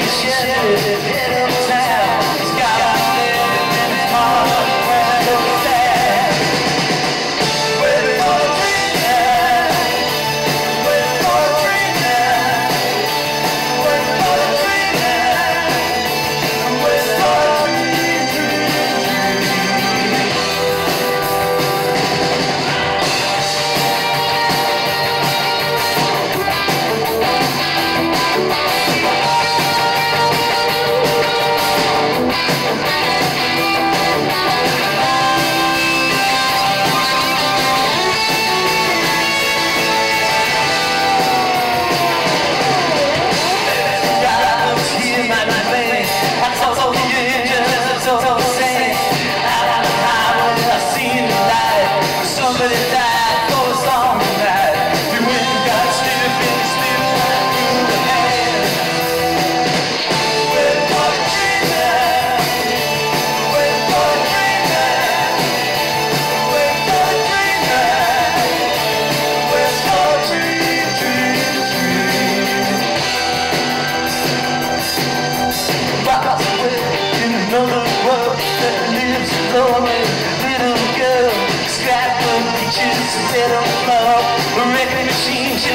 Shannon. She's a little love, a machine. She